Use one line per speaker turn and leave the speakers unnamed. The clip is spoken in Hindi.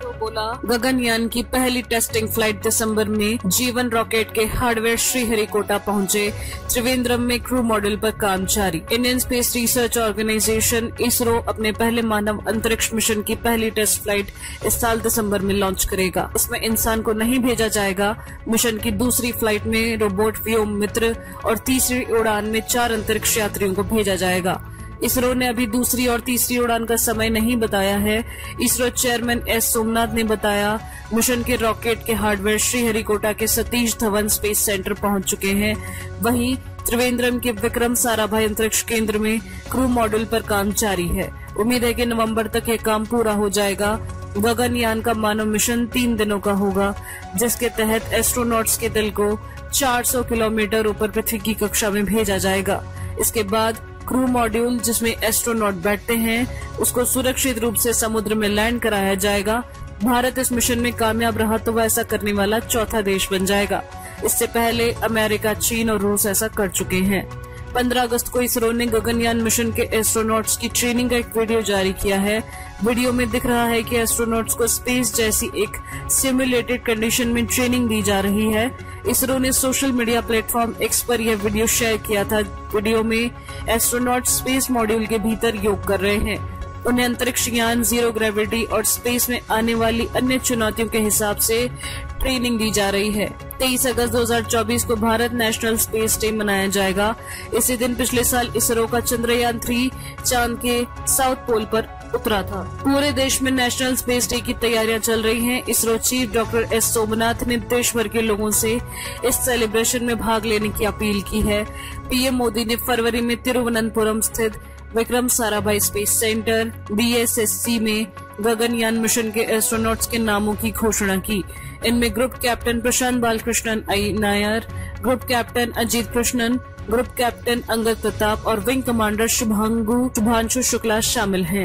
इसरो गगनयान की पहली टेस्टिंग फ़्लाइट दिसंबर में जीवन रॉकेट के हार्डवेयर श्रीहरिकोटा पहुँचे। त्रिवेंद्रम में क्रू मॉडल पर काम जारी। Indian space research organisation ISRO अपने पहले मानव अंतरिक्ष मिशन की पहली टेस्ट फ़्लाइट इस साल दिसंबर में लॉन्च करेगा। इसमें इंसान को नहीं भेजा जाएगा। मिशन की दूसरी फ़्लाइट में रोबोट व्योम मित्र और तीसरी उड़ान में चार अंतरिक्ष यात्रियों को भेजा जाएगा। इसरो ने अभी दूसरी और तीसरी उड़ान का समय नहीं बताया है। इसरो चेयरमैन एस सोमनाथ ने बताया, मिशन के रॉकेट के हार्डवेयर श्रीहरिकोटा के सतीश धवन स्पेस सेंटर पहुँच चुके हैं। वहीं त्रिवेंद्रम के विक्रम साराभाई अंतरिक्ष केंद्र में क्रू मॉडल पर काम जारी है। उम्मीद है कि नवंबर तक यह काम पूरा हो जाएगा। गगनयान का मानव मिशन तीन दिनों का होगा, जिसके तहत एस्ट्रोनॉट्स के दल को 400 किलोमीटर ऊपर पृथ्वी की कक्षा में भेजा जाएगा। इसके बाद क्रू मॉड्यूल जिसमें एस्ट्रोनॉट बैठते हैं, उसको सुरक्षित रूप से समुद्र में लैंड कराया जाएगा। भारत इस मिशन में कामयाब रहा तो वह ऐसा करने वाला चौथा देश बन जाएगा। इससे पहले अमेरिका, चीन और रूस ऐसा कर चुके हैं। 15 अगस्त को इसरो ने गगनयान मिशन के एस्ट्रोनॉट्स की ट्रेनिंग का एक वीडियो जारी किया है। वीडियो में दिख रहा है कि एस्ट्रोनॉट्स को स्पेस जैसी एक सिमुलेटेड कंडीशन में ट्रेनिंग दी जा रही है। इसरो ने सोशल मीडिया प्लेटफॉर्म एक्स पर यह वीडियो शेयर किया था। वीडियो में एस्ट्रोनॉट स्पेस मॉड्यूल के भीतर योग कर रहे हैं। उन्हें अंतरिक्ष यान ज़ीरो ग्रेविटी और स्पेस में आने वाली अन्य चुनौतियों के हिसाब से ट्रेनिंग दी जा रही है। 23 अगस्त 2024 को भारत नेशनल स्पेस डे मनाया जाएगा। इसी दिन पिछले साल इसरो का चंद्रयान थ्री चाँद के साउथ पोल पर उतरा था। पूरे देश में नेशनल स्पेस डे की तैयारियाँ चल रही हैं। ISRO chief doctor S Somnath ने देश भर के लोगों से इस सेलिब्रेशन में भाग लेने की अपील की है। पीएम मोदी ने फरवरी में तिरुवनंतपुरम स्थित Vikram Sarabhai space centre BSSC में गगनयान मिशन के एस्ट्रोनॉट्स के नामों की घोषणा की। इनमें ग्रुप कैप्टन प्रशांत बालकृष्णन, आई Nair, group captain Ajit Krishnan, group captain Angad Pratap और विंग कमांडर शुभांगु, शुभांशु शुक्ला शामिल हैं।